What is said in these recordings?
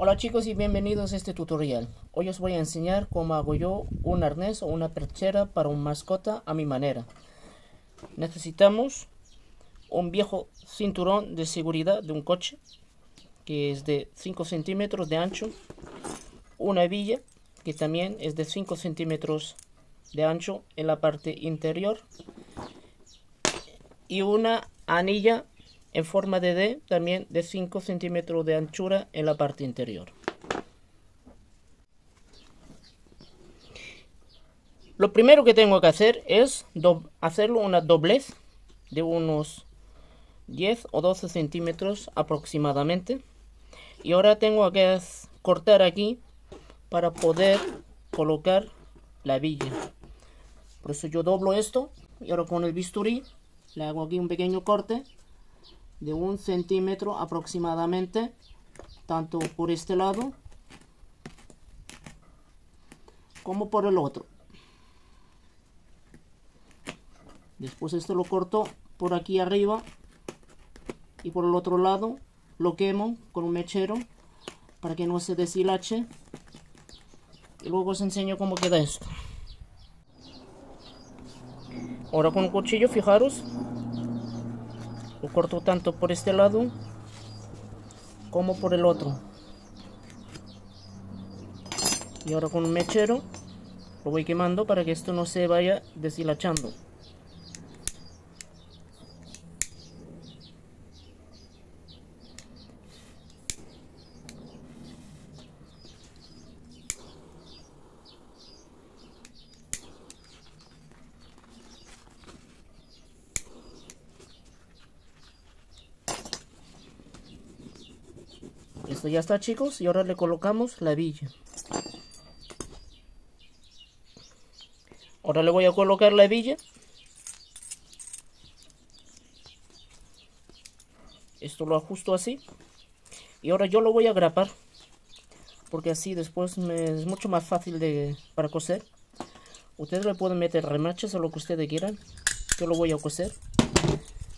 Hola chicos y bienvenidos a este tutorial. Hoy os voy a enseñar cómo hago yo un arnés o una perchera para un mascota a mi manera. Necesitamos un viejo cinturón de seguridad de un coche que es de 5 centímetros de ancho, una hebilla que también es de 5 centímetros de ancho en la parte interior y una anilla en forma de D también de 5 centímetros de anchura en la parte interior. Lo primero que tengo que hacer es hacerlo una doblez de unos 10 o 12 centímetros aproximadamente. Y ahora tengo que cortar aquí para poder colocar la villa. Por eso yo doblo esto y ahora con el bisturí le hago aquí un pequeño corte de un centímetro aproximadamente tanto por este lado como por el otro. Después esto lo corto por aquí arriba y por el otro lado lo quemo con un mechero para que no se deshilache. Y luego os enseño cómo queda esto. Ahora con un cuchillo fijaros lo corto tanto por este lado como por el otro. Y ahora con un mechero lo voy quemando para que esto no se vaya deshilachando Esto ya está chicos y ahora le colocamos la villa. Ahora le voy a colocar la villa. Esto lo ajusto así. Y ahora yo lo voy a grapar. Porque así después me es mucho más fácil de, para coser. Ustedes le pueden meter remaches o lo que ustedes quieran. Yo lo voy a coser.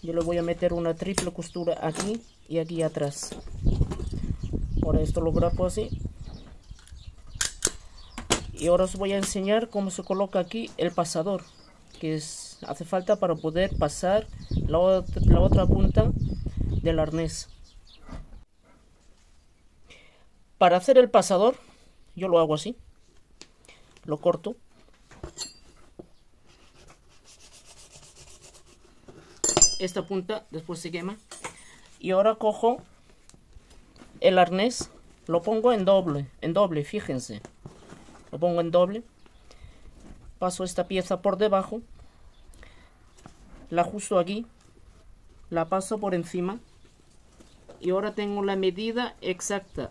Yo le voy a meter una triple costura aquí y aquí atrás ahora esto lo grapo así. Y ahora os voy a enseñar cómo se coloca aquí el pasador que es, hace falta para poder pasar la otra punta del arnés. Para hacer el pasador yo lo hago así. Lo corto. Esta punta después se quema. Y ahora cojo el arnés lo pongo en doble, en doble, fíjense. Lo pongo en doble. Paso esta pieza por debajo. La ajusto aquí. La paso por encima. Y ahora tengo la medida exacta.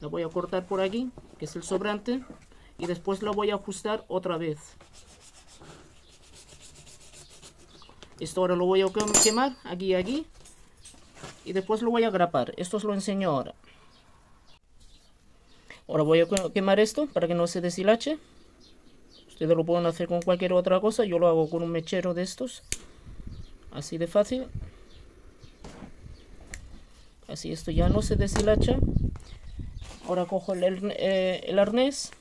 La voy a cortar por aquí, que es el sobrante. Y después la voy a ajustar otra vez. Esto ahora lo voy a quemar aquí y aquí y después lo voy a grapar. Esto os lo enseño ahora. Ahora voy a quemar esto para que no se deshilache. Ustedes lo pueden hacer con cualquier otra cosa. Yo lo hago con un mechero de estos. Así de fácil. Así esto ya no se deshilacha. Ahora cojo el, eh, el arnés.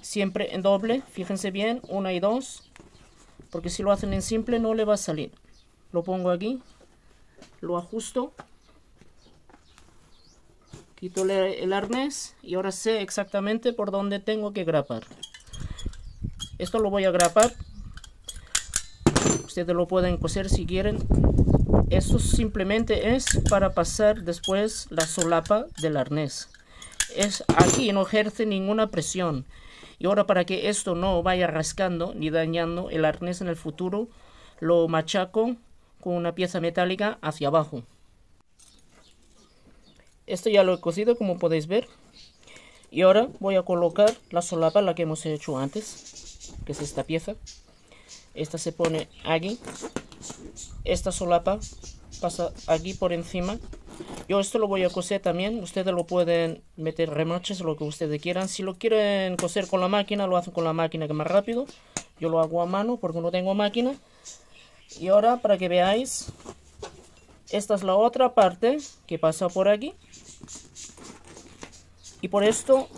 Siempre en doble. Fíjense bien. Una y dos. Porque si lo hacen en simple no le va a salir. Lo pongo aquí lo ajusto. Quito el arnés y ahora sé exactamente por dónde tengo que grapar. Esto lo voy a grapar. Ustedes lo pueden coser si quieren. Esto simplemente es para pasar después la solapa del arnés. Es aquí no ejerce ninguna presión. Y ahora para que esto no vaya rascando ni dañando el arnés en el futuro lo machaco con una pieza metálica hacia abajo. Esto ya lo he cosido como podéis ver. Y ahora voy a colocar la solapa, la que hemos hecho antes, que es esta pieza. Esta se pone aquí. Esta solapa pasa aquí por encima. Yo esto lo voy a coser también. Ustedes lo pueden meter remaches, lo que ustedes quieran. Si lo quieren coser con la máquina, lo hacen con la máquina que más rápido. Yo lo hago a mano porque no tengo máquina. Y ahora para que veáis, esta es la otra parte que pasa por aquí. Y por esto,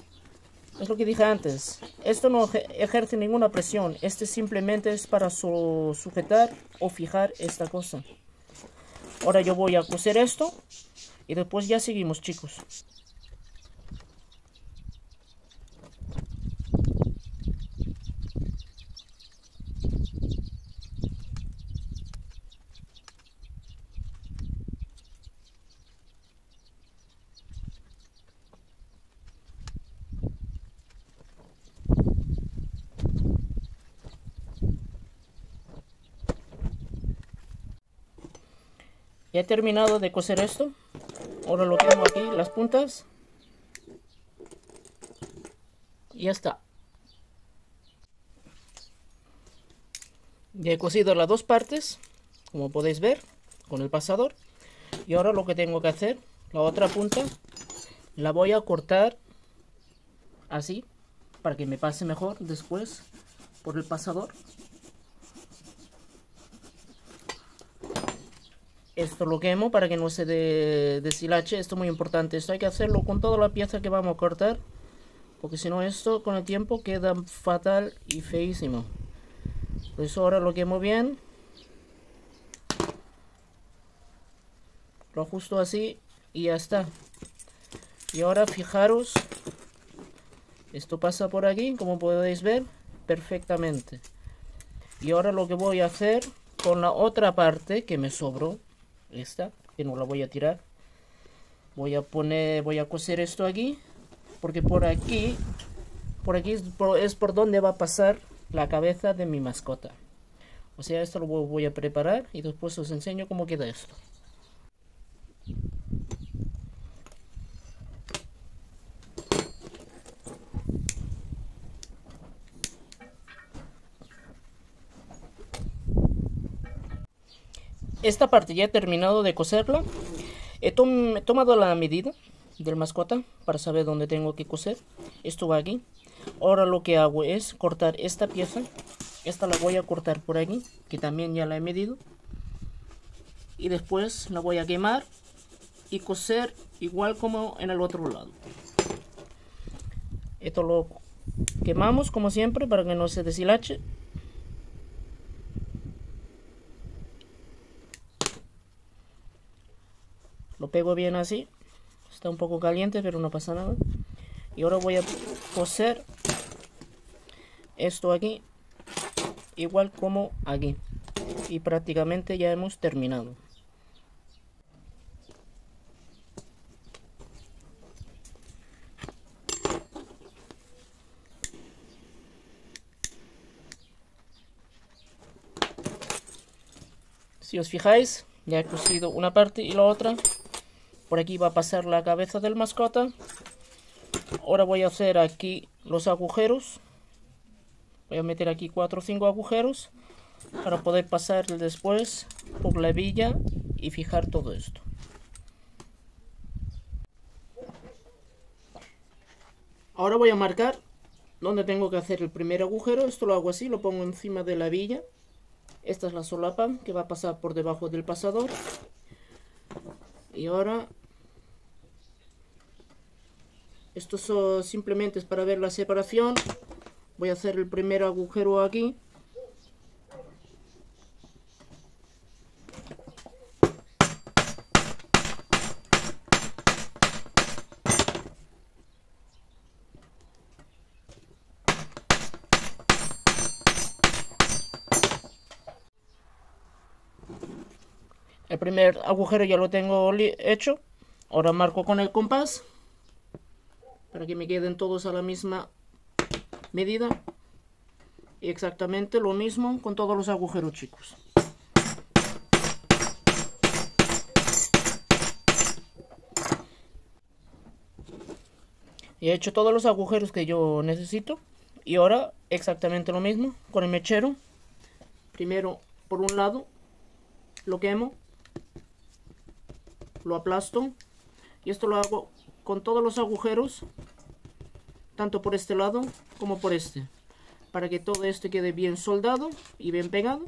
es lo que dije antes, esto no ejerce ninguna presión, este simplemente es para sujetar o fijar esta cosa. Ahora yo voy a coser esto y después ya seguimos chicos. Ya he terminado de coser esto. Ahora lo tengo aquí, las puntas. Y ya está. Ya he cosido las dos partes, como podéis ver, con el pasador. Y ahora lo que tengo que hacer, la otra punta, la voy a cortar así, para que me pase mejor después por el pasador. Esto lo quemo para que no se deshilache. Esto es muy importante. Esto hay que hacerlo con toda la pieza que vamos a cortar. Porque si no esto con el tiempo queda fatal y feísimo. Por eso ahora lo quemo bien. Lo ajusto así y ya está. Y ahora fijaros. Esto pasa por aquí, como podéis ver, perfectamente. Y ahora lo que voy a hacer con la otra parte que me sobró esta que no la voy a tirar. Voy a poner voy a coser esto aquí porque por aquí por aquí es por, es por donde va a pasar la cabeza de mi mascota. O sea esto lo voy a preparar y después os enseño cómo queda esto esta parte ya he terminado de coserla. He, tomado la medida del mascota para saber dónde tengo que coser. Esto va aquí. Ahora lo que hago es cortar esta pieza. Esta la voy a cortar por aquí, que también ya la he medido. Y después la voy a quemar y coser igual como en el otro lado. Esto lo quemamos como siempre para que no se deshilache. Lo pego bien así está un poco caliente pero no pasa nada. Y ahora voy a coser esto aquí igual como aquí. Y prácticamente ya hemos terminado. Si os fijáis ya he cosido una parte y la otra por aquí va a pasar la cabeza del mascota. Ahora voy a hacer aquí los agujeros. Voy a meter aquí 4 o 5 agujeros para poder pasar después por la villa y fijar todo esto. Ahora voy a marcar donde tengo que hacer el primer agujero. Esto lo hago así, lo pongo encima de la villa. Esta es la solapa que va a pasar por debajo del pasador. Y ahora esto simplemente es para ver la separación. Voy a hacer el primer agujero aquí. El primer agujero ya lo tengo hecho. Ahora marco con el compás para que me queden todos a la misma medida. Y exactamente lo mismo con todos los agujeros chicos. He hecho todos los agujeros que yo necesito y ahora exactamente lo mismo con el mechero. Primero por un lado lo quemo lo aplasto y esto lo hago con todos los agujeros, tanto por este lado como por este, para que todo esto quede bien soldado y bien pegado.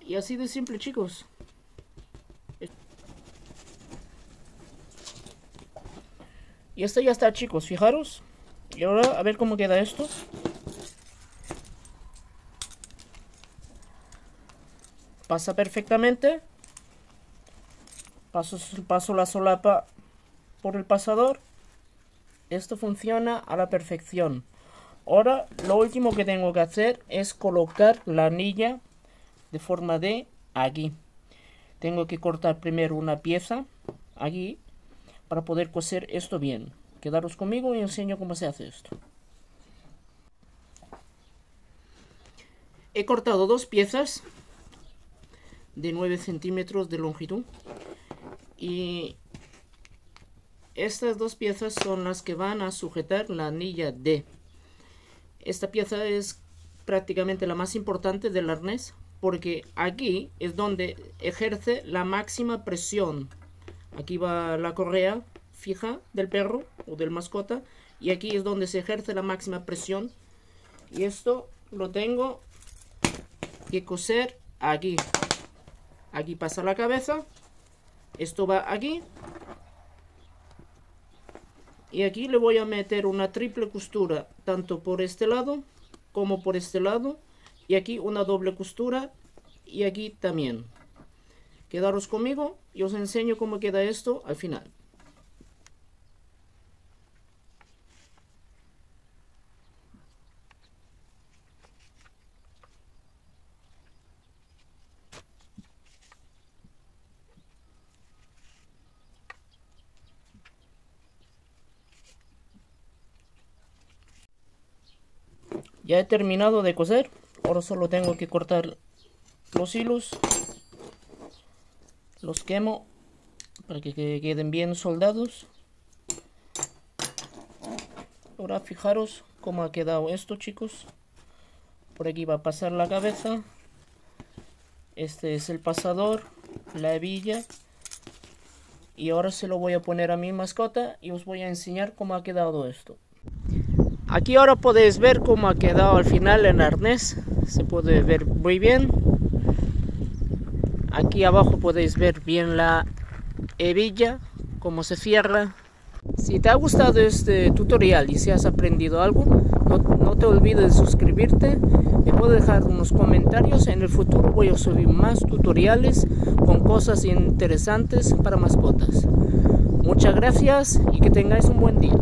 Y así de simple chicos. Y esto ya está chicos, fijaros. Y ahora a ver cómo queda esto. Pasa perfectamente. Paso, paso la solapa por el pasador. Esto funciona a la perfección. Ahora lo último que tengo que hacer es colocar la anilla de forma de aquí. Tengo que cortar primero una pieza aquí para poder coser esto bien. Quedaros conmigo y enseño cómo se hace esto. He cortado dos piezas de 9 centímetros de longitud y estas dos piezas son las que van a sujetar la anilla D. Esta pieza es prácticamente la más importante del arnés porque aquí es donde ejerce la máxima presión. Aquí va la correa fija del perro o del mascota y aquí es donde se ejerce la máxima presión y esto lo tengo que coser aquí aquí pasa la cabeza esto va aquí. Y aquí le voy a meter una triple costura tanto por este lado como por este lado. Y aquí una doble costura y aquí también. Quedaros conmigo y os enseño cómo queda esto al final Ya he terminado de coser. Ahora solo tengo que cortar los hilos. Los quemo para que queden bien soldados. Ahora fijaros cómo ha quedado esto chicos. Por aquí va a pasar la cabeza. Este es el pasador, la hebilla. Y ahora se lo voy a poner a mi mascota y os voy a enseñar cómo ha quedado esto. Aquí ahora podéis ver cómo ha quedado al final el arnés. Se puede ver muy bien. Aquí abajo podéis ver bien la hebilla, cómo se cierra. Si te ha gustado este tutorial y si has aprendido algo, no, te olvides de suscribirte. Me puedes dejar unos comentarios. En el futuro voy a subir más tutoriales con cosas interesantes para mascotas. Muchas gracias y que tengáis un buen día.